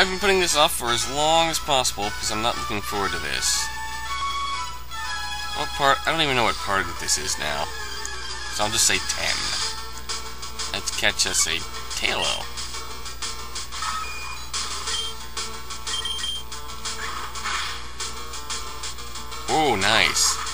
I've been putting this off for as long as possible because I'm not looking forward to this. What part? I don't even know what part of this is now. So I'll just say 10. Let's catch us a Taillow. Oh, nice.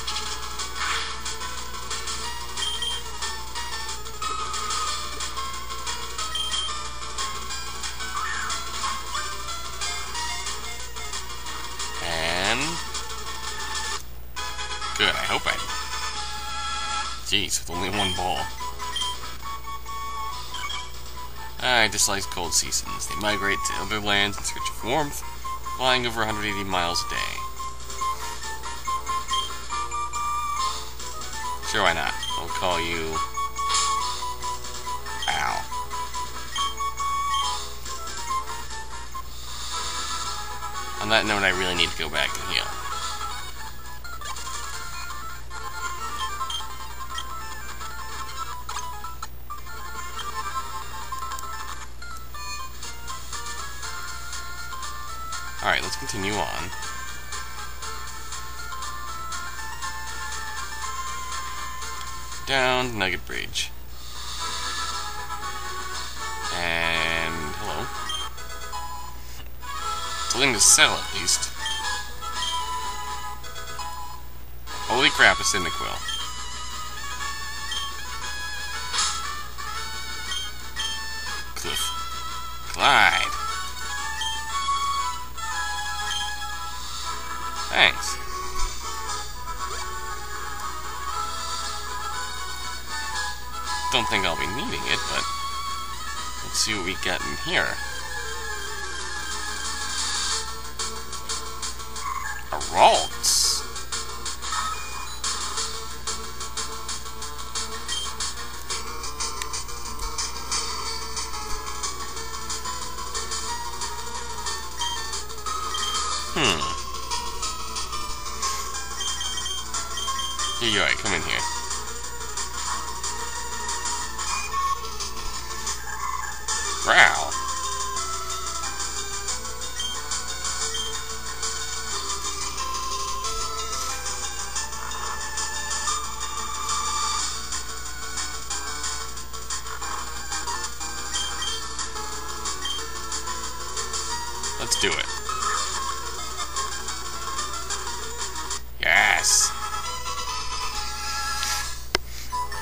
Jeez, with only one ball. I dislike cold seasons. They migrate to other lands in search of warmth, flying over 180 miles a day. Sure, why not? I'll call you... Ow. On that note, I really need to go back and heal. Let's continue on. Down Nugget Bridge. And hello. Something to sell at least. Holy crap, a Cyndaquil. Cliff. Clyde. Thanks. Don't think I'll be needing it, but let's see what we get in here. A Ralts. Here you are, come in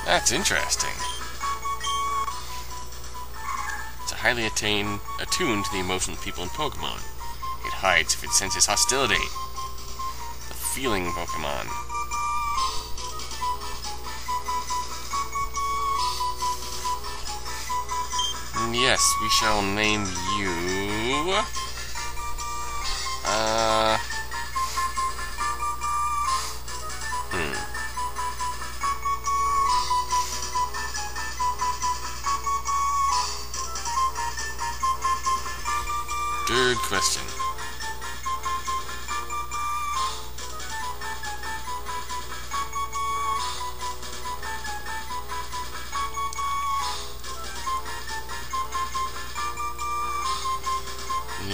That's interesting. It's a highly attain, attuned to the emotions of people in Pokemon. It hides if it senses hostility. The feeling Pokemon. Yes, we shall name you. Uh.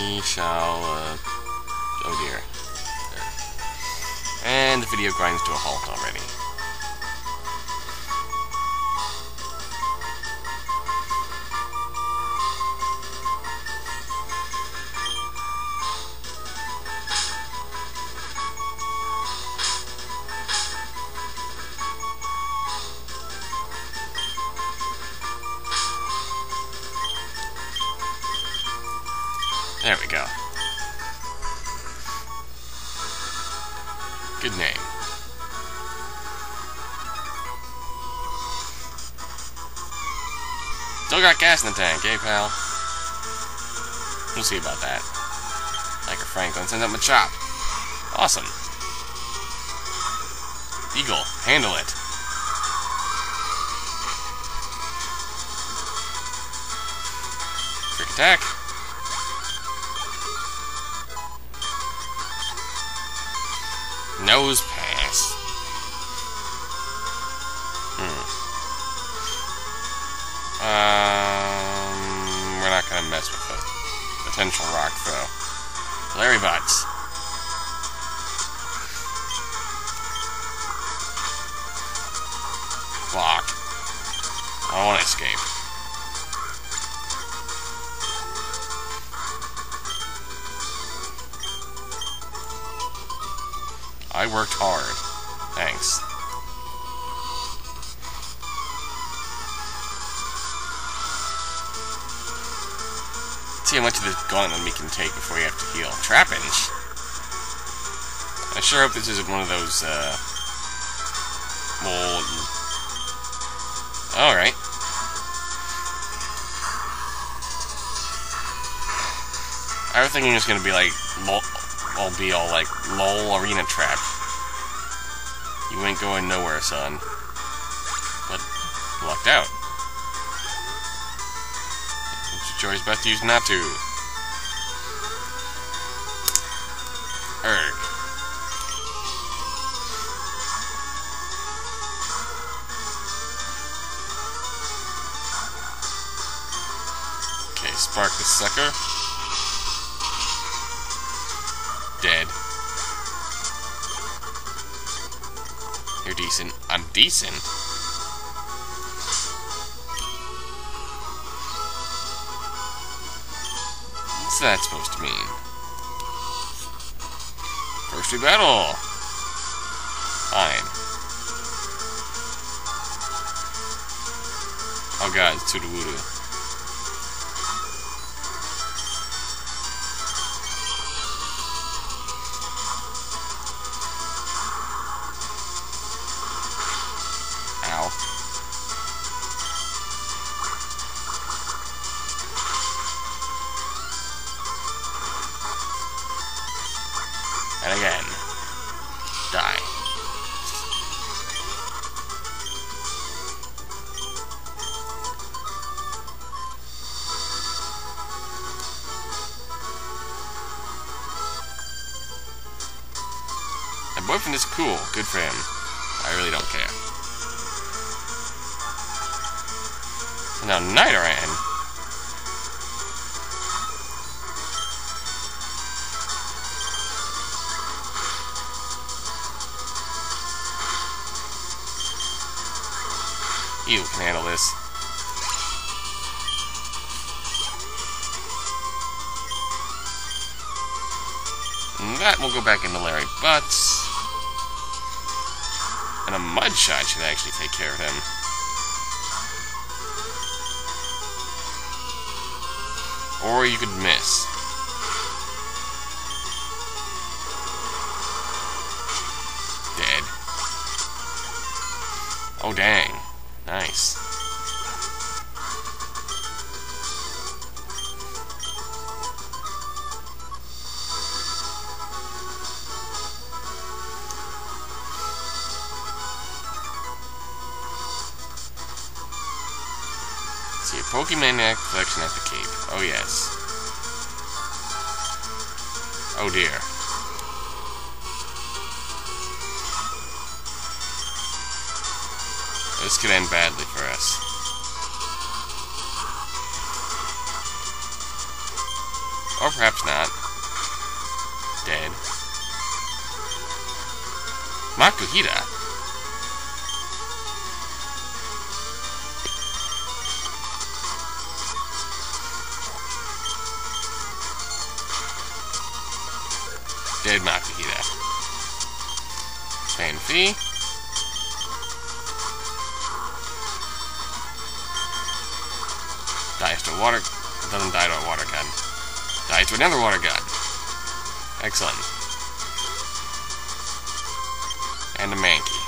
Shall, uh, oh dear. And the video grinds to a halt already. Good name. Still got gas in the tank, eh, pal? We'll see about that. Like a Franklin sends up a chop. Awesome. Eagle, handle it. Quick attack. Nosepass. Hmm. Um, we're not gonna mess with the, potential rock throw. Larry Butts. Block. I want to escape. I worked hard. Thanks. see how much of this gauntlet we can take before you have to heal. Trapinch. I sure hope this isn't one of those, uh... Mold... Alright. I was thinking it was gonna be like, lol, I'll be all like, lol arena trap. You ain't going nowhere, son. But, lucked out. Joy's best use not to. Erg. Okay, spark the sucker. Decent. I'm decent. What's that supposed to mean? First we battle! Fine. Oh god, it's Sudowoodo. Boyfriend is cool. Good for him. I really don't care. Now Nidoran You can handle this. And that will go back into Larry Butts. And a mud shot should actually take care of him. Or you could miss. Dead. Oh dang. A collection at the Cape. Oh yes. Oh dear. This could end badly for us. Or perhaps not. Dead. Makuhita? Phanpy. Dies to water... Doesn't die to a water gun. Dies to another water gun. Excellent. And a Mankey.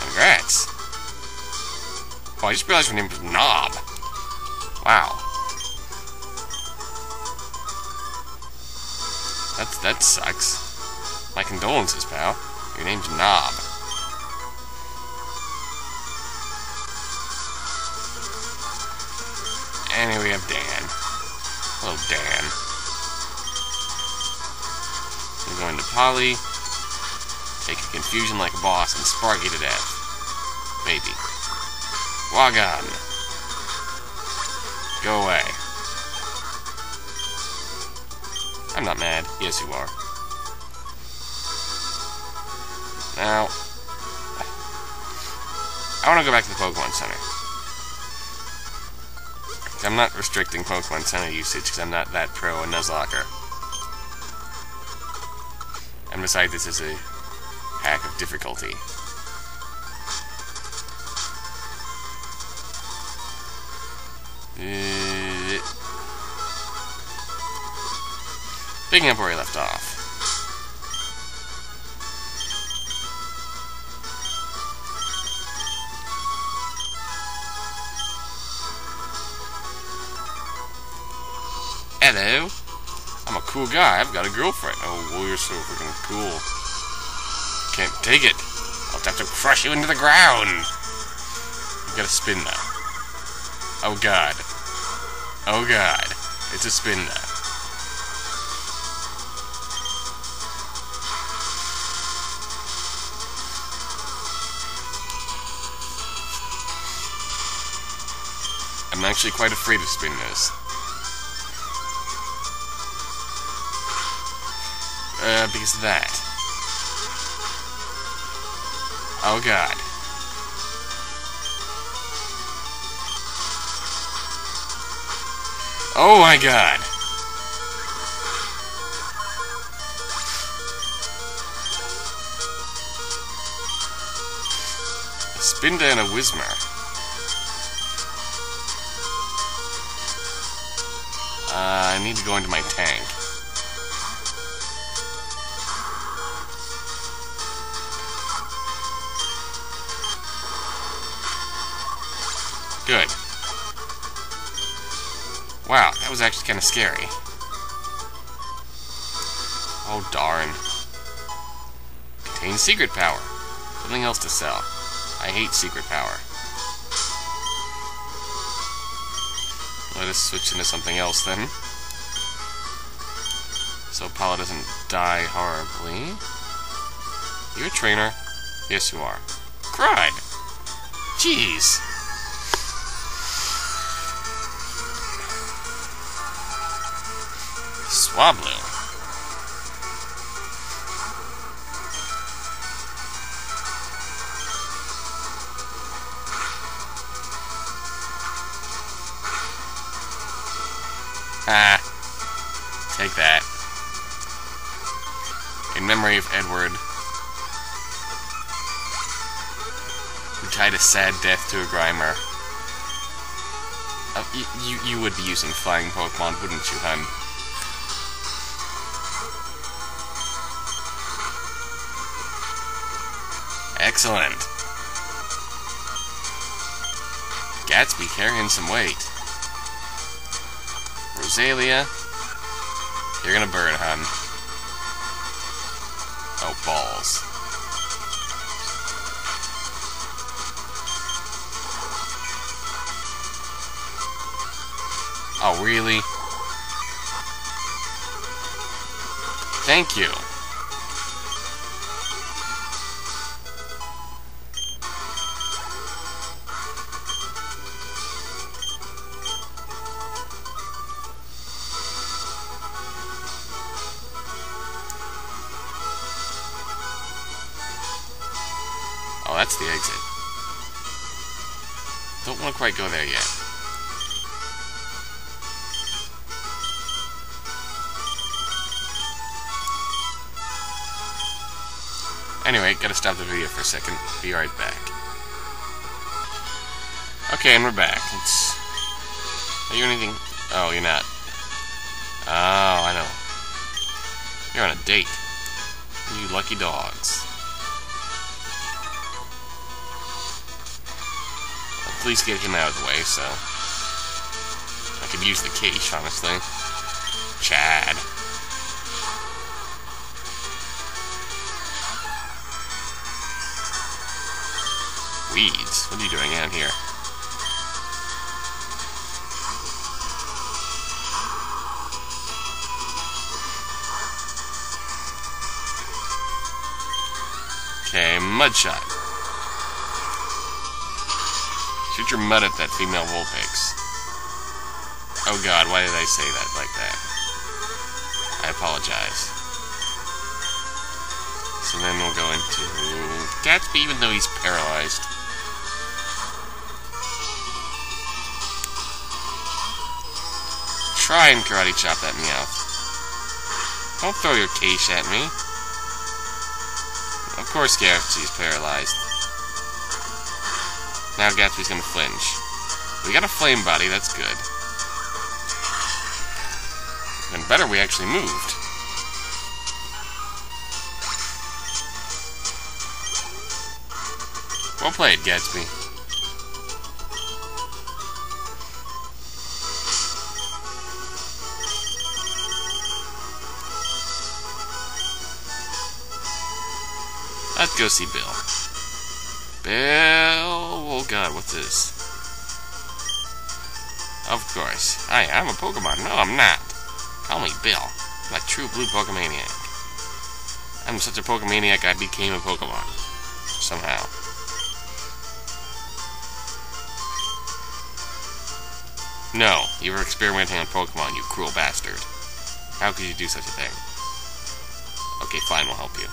Congrats. Oh, I just realized her name was Knob. Wow. That's, that sucks. My condolences, pal. Your name's Knob. And here we have Dan. Hello, Dan. We're going to Polly. Make a confusion like a boss and sparky to death. Maybe. Wagon! Go away. I'm not mad. Yes, you are. Now, I want to go back to the Pokemon Center. I'm not restricting Pokemon Center usage because I'm not that pro a Nuzlocke. And besides, this is a hack of difficulty. Picking up where we left off. Hello. I'm a cool guy. I've got a girlfriend. Oh, well, you're so freaking cool. Can't take it. I'll have to crush you into the ground. You gotta spin now. Oh, God. Oh, God. It's a spin now. Actually quite afraid of spin this. Uh, because of that. Oh god. Oh my god. Spinda and a Whismur. Uh, I need to go into my tank. Good. Wow, that was actually kind of scary. Oh, darn. Contains secret power. Something else to sell. I hate secret power. Let us switch into something else then. So Paula doesn't die horribly. You're a trainer? Yes, you are. Cried! Jeez! Swablu. In memory of Edward, who died a sad death to a Grimer. Uh, you, you would be using flying Pokemon, wouldn't you, hun? Excellent. Gatsby carrying some weight. Rosalia, you're gonna burn, hun. Oh, balls. Oh, really? Thank you. Quite go there yet. Anyway, gotta stop the video for a second. Be right back. Okay, and we're back. It's... Are you anything... Oh, you're not. Oh, I know. You're on a date. You lucky dogs. Well, please get him out of the way, so... I could use the cash, honestly. Chad. Weeds? What are you doing out here? mud shot. Shoot your mud at that female Vulpix. Oh god, why did I say that like that? I apologize. So then we'll go into Gatsby, even though he's paralyzed. Try and karate chop that Meowth. Don't throw your cash at me. Of course Gatsby's paralyzed. Now Gatsby's gonna flinch. We got a flame body, that's good. And better we actually moved. Well played, Gatsby. Let's go see Bill. Bill... Oh god, what's this? Of course. Hi, I'm a Pokemon. No, I'm not. Call me Bill. I'm a true blue Pokemaniac. I'm such a Pokemaniac I became a Pokemon. Somehow. No, you were experimenting on Pokemon, you cruel bastard. How could you do such a thing? Okay, fine, we'll help you.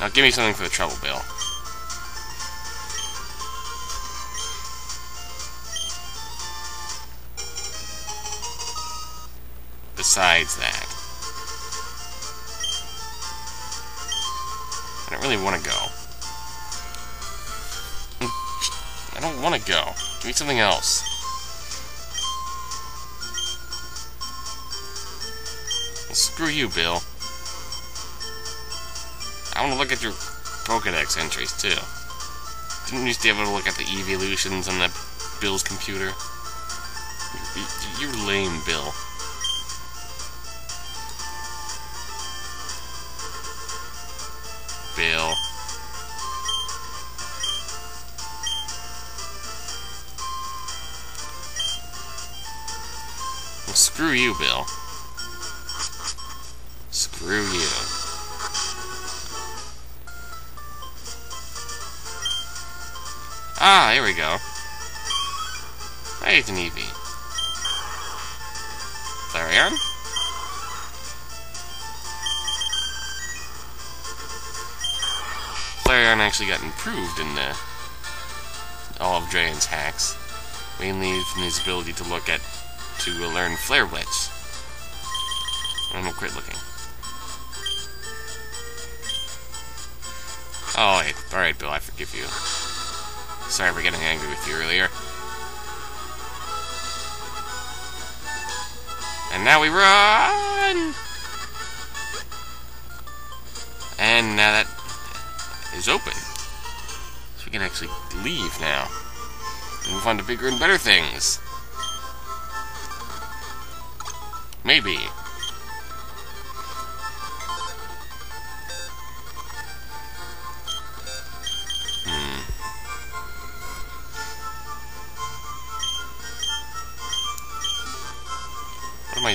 Now give me something for the trouble bill. Besides that. I don't really want to go. I don't want to go. Give me something else. Well, screw you, Bill. I want to look at your Pokedex entries, too. Didn't you be able to look at the evolutions on the Bill's computer? You're lame, Bill. Bill. Well, screw you, Bill. We go. It's an Eevee. Flareon? Flareon actually got improved in the all of Drayano's hacks, mainly from his ability to look at to learn Flare. And we'll quit looking. Oh, wait. Alright, Bill, I forgive you. Sorry for getting angry with you earlier. And now we run! And now that is open. So we can actually leave now. And move on to bigger and better things. Maybe.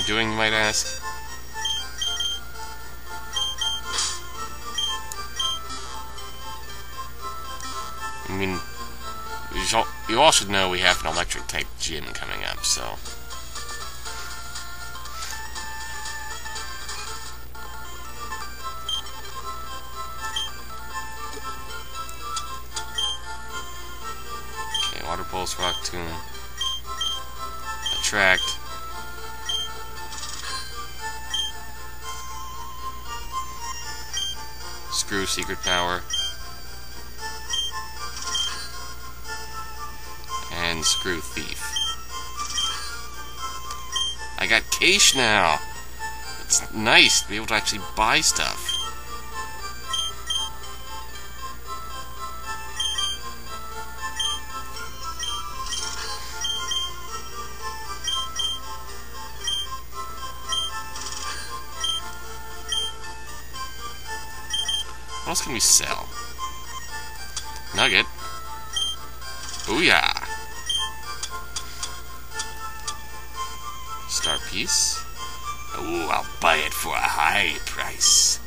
Doing, you might ask? I mean, you all should know we have an electric type gym coming up, so. Okay, Water Pulse, Rock Tomb. Attract. Screw Secret Power. And Screw Thief. I got cash now! It's nice to be able to actually buy stuff. Else can we sell? Nugget. Booyah! Star piece. Oh, I'll buy it for a high price.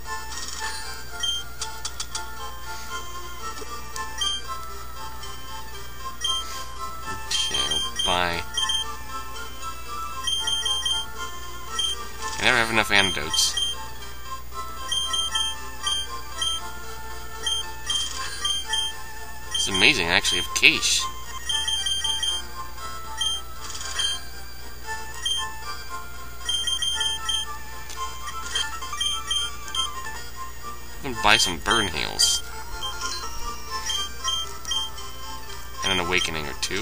Okay, I'll buy. I never have enough antidotes. Amazing, actually have cash. I'm gonna buy some burn heals. And an awakening or two.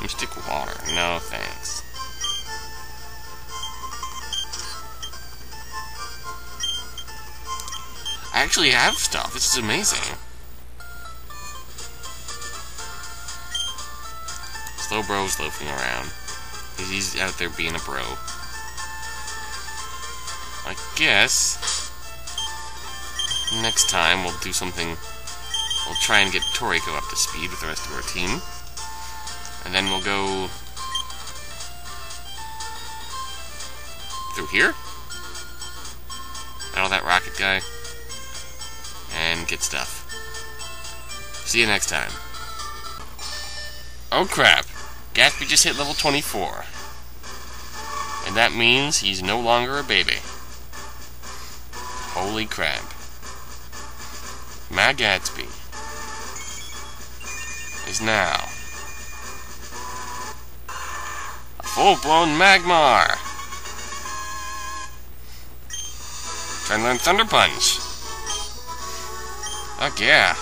Mystic water. No thanks. I actually have stuff. This is amazing. Slowbro's loafing around. He's out there being a bro. I guess next time we'll do something. We'll try and get Toriko up to speed with the rest of our team. And then we'll go through here. Battle that rocket guy. And get stuff. See you next time. Oh crap! Gatsby just hit level 24. And that means he's no longer a baby. Holy crap. My Gatsby is now a full-blown Magmar. Trying to learn Thunder Punch. Fuck yeah.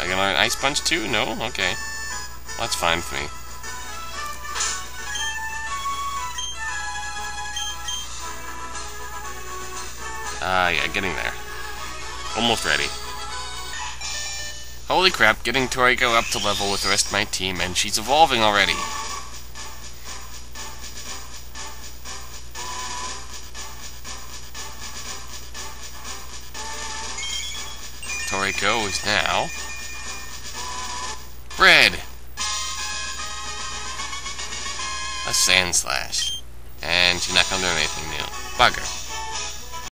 I got an Ice Punch too? No? Okay. Well, that's fine for me. Ah, uh, yeah, getting there. Almost ready. Holy crap, getting Toriko up to level with the rest of my team, and she's evolving already. Now... Bread! A Sandslash. And she's not gonna do anything new. Bugger.